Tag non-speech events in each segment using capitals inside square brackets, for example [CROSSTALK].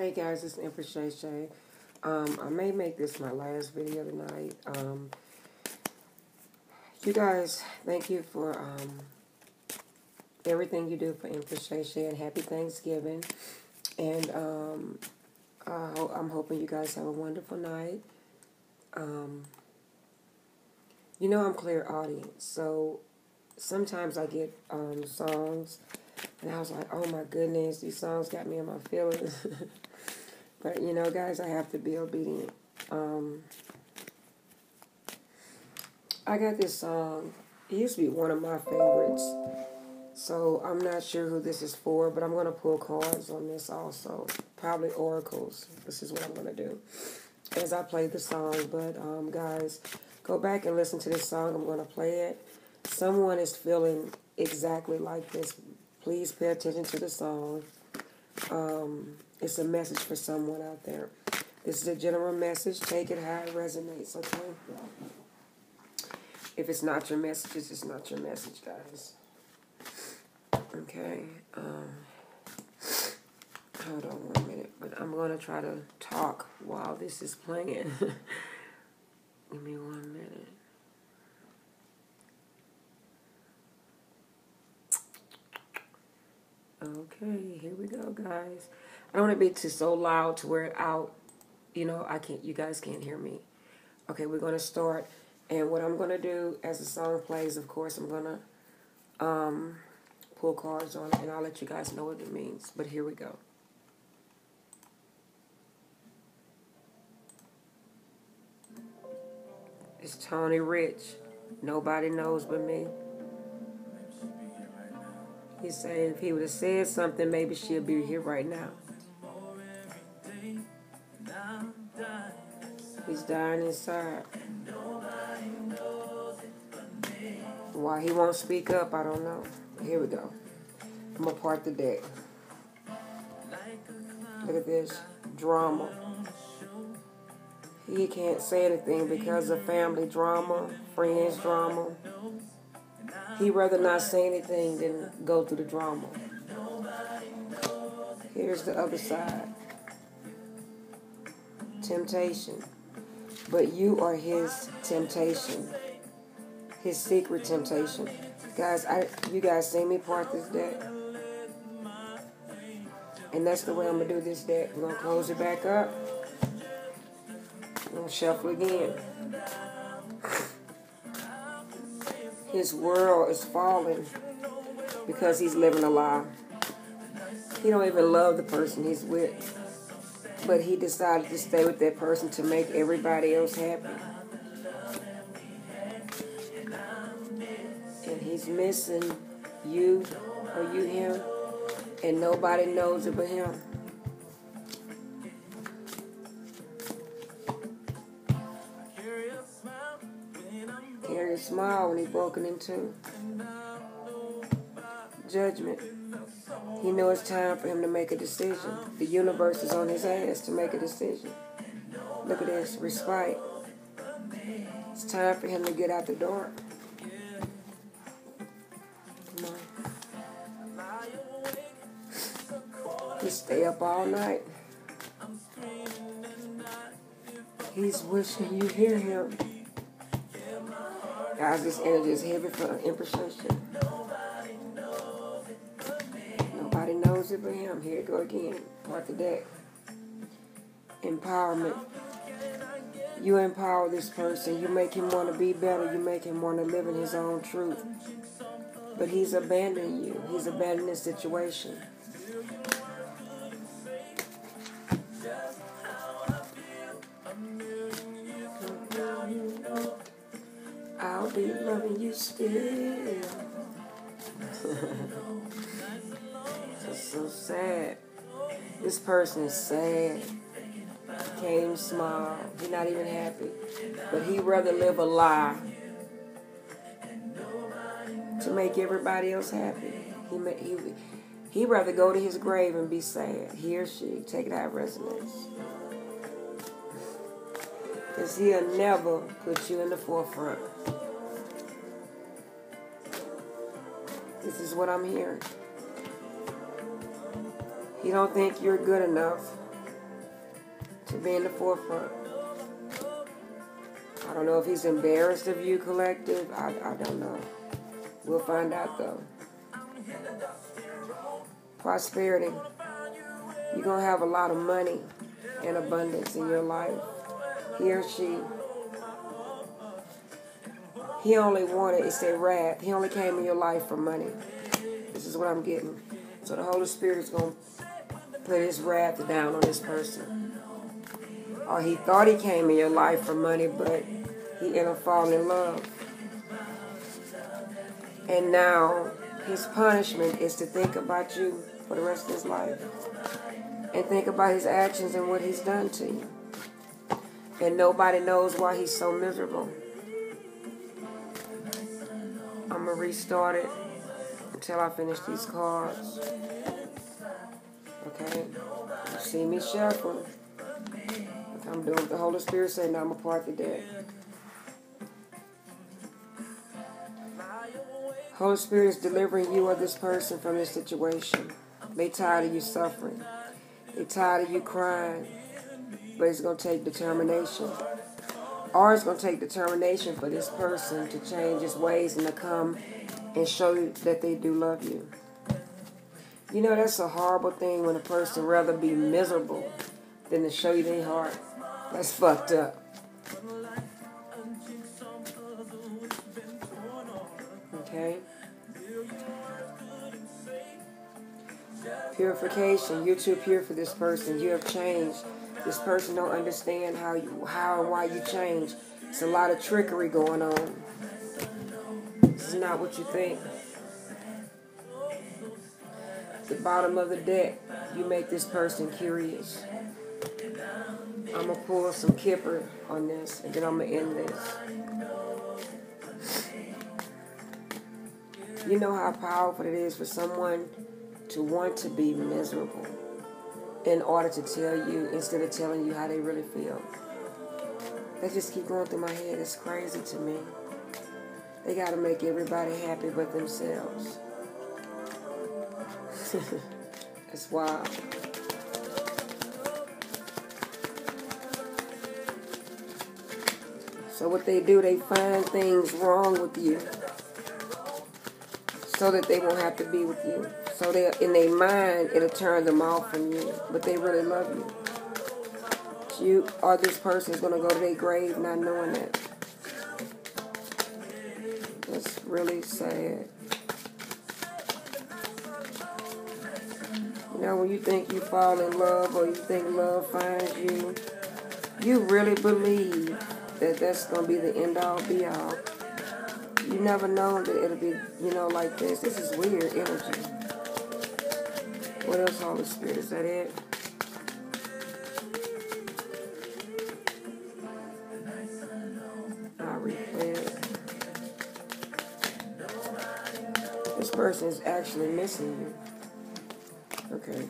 Hey guys, it's Empress Shay Shay. Um, I may make this my last video tonight. Um, you guys, thank you for um, everything you do for Empress Shay and happy Thanksgiving. And um, uh, I'm hoping you guys have a wonderful night. Um, you know I'm clairaudience, so sometimes I get um, songs and I was like, oh my goodness, these songs got me in my feelings. [LAUGHS] But you know, guys, I have to be obedient. Um, I got this song. It used to be one of my favorites. So I'm not sure who this is for, but I'm going to pull cards on this also. Probably oracles. This is what I'm going to do as I play the song. But um, guys, go back and listen to this song. I'm going to play it. Someone is feeling exactly like this. Please pay attention to the song. Um, it's a message for someone out there. This is a general message. Take it how it resonates, okay? If it's not your message, it's just not your message, guys. Okay. Um, hold on one minute. But I'm going to try to talk while this is playing. [LAUGHS] Give me one minute. Okay, here we go, guys. I don't want to be too so loud to where it out, you know, I can't, you guys can't hear me. Okay, we're going to start. And what I'm going to do as the song plays, of course, I'm going to um, pull cards on it, and I'll let you guys know what it means. But here we go. It's Tony Rich. Nobody knows but me. He's saying if he would have said something, maybe she'll be here right now. He's dying inside. Why he won't speak up, I don't know. Here we go. I'm going to part the deck. Look at this. Drama. He can't say anything because of family drama, friends drama. He'd rather not say anything than go through the drama. Here's the other side. Temptation. But you are his temptation. His secret temptation. Guys, I you guys see me part this deck. And that's the way I'm gonna do this deck. We're gonna close it back up. We're gonna shuffle again. His world is falling because he's living a lie. He don't even love the person he's with. But he decided to stay with that person to make everybody else happy. And he's missing you or you him, and nobody knows it but him. Carry a smile when he's broken into. Judgment. He knows it's time for him to make a decision. The universe is on his ass to make a decision. Look at this, respite. It's time for him to get out the door. Come on. He stay up all night. He's wishing you hear him. Guys, this energy is heavy for impression. Nobody knows it but him. Here you go again. Part the deck. Empowerment. You empower this person. You make him want to be better. You make him want to live in his own truth. But he's abandoning you. He's abandoning the situation. Be loving you still. [LAUGHS] That's so sad. This person is sad. Can't even smile. He's not even happy. But he'd rather live a lie to make everybody else happy. He he he'd rather go to his grave and be sad. He or she. Take it out resonance. Because he'll never put you in the forefront. This is what I'm hearing. He don't think you're good enough. to be in the forefront. I don't know if he's embarrassed of you, collective. I, I don't know. We'll find out, though. Prosperity. You're going to have a lot of money and abundance in your life. He or she. He only wanted, it's a wrath. He only came in your life for money. This is what I'm getting. So the Holy Spirit is going to put his wrath down on this person. Or he thought he came in your life for money, but he ended up falling in love. And now his punishment is to think about you for the rest of his life. And think about his actions and what he's done to you. And nobody knows why he's so miserable. I'm to restart it until I finish these cards. Okay? You see me shuffle. I'm doing the Holy Spirit saying now I'm a part of the deck. Holy Spirit is delivering you or this person from this situation. They tired of you suffering. They tired of you crying. But it's to take determination. Or it's going to take determination for this person to change his ways and to come and show you that they do love you. You know, that's a horrible thing when a person rather be miserable than to show you their heart. That's fucked up. Okay? Purification. You're too pure for this person. You have changed. This person don't understand how you how and why you change. It's a lot of trickery going on. This is not what you think. The bottom of the deck, you make this person curious. I'm gonna pull some kipper on this, and then I'm gonna end this. You know how powerful it is for someone to want to be miserable in order to tell you instead of telling you how they really feel. That just keep going through my head. It's crazy to me. They got to make everybody happy but themselves. [LAUGHS] That's wild. So what they do, they find things wrong with you so that they won't have to be with you. So they, in their mind, it'll turn them off from you, but they really love you. You or this person is going to go to their grave not knowing that. That's really sad. You know, when you think you fall in love or you think love finds you, you really believe that that's going to be the end all be all. You never know that it'll be, you know, like this. This is weird energy. What else, Holy Spirit? Is that it? Replay it. This person is actually missing you. Okay.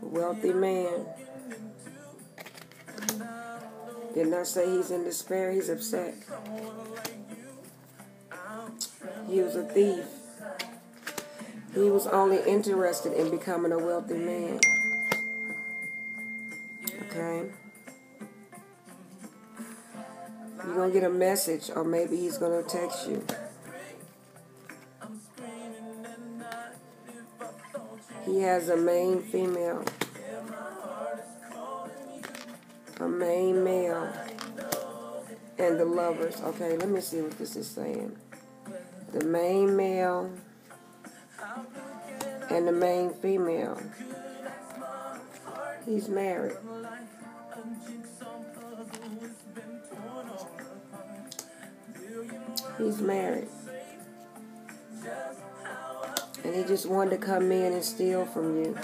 wealthy man. Did not say he's in despair, he's upset. He was a thief. He was only interested in becoming a wealthy man. Okay? You're going to get a message, or maybe he's going to text you. He has a main female. A main male. And the lovers. Okay, let me see what this is saying. The main male and the main female. He's married. He's married. And he just wanted to come in and steal from you.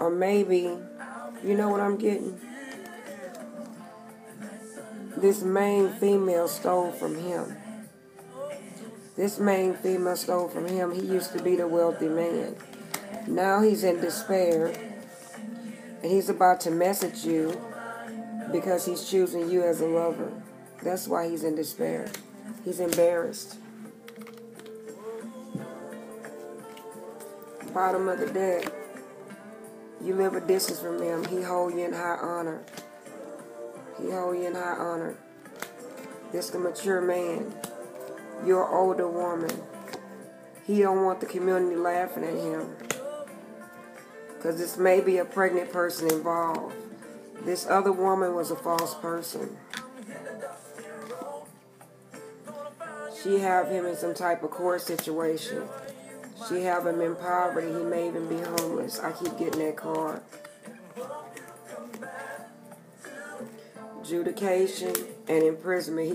Or maybe, you know what I'm getting? This main female stole from him. This main female stole from him. He used to be the wealthy man. Now he's in despair. And he's about to message you because he's choosing you as a lover. That's why he's in despair. He's embarrassed. bottom of the deck. You live a distance from him. He hold you in high honor. He hold you in high honor. This the mature man. You're older woman. He don't want the community laughing at him. Because this may be a pregnant person involved. This other woman was a false person. She have him in some type of court situation. She have him in poverty. He may even be homeless. I keep getting that card. Adjudication and imprisonment.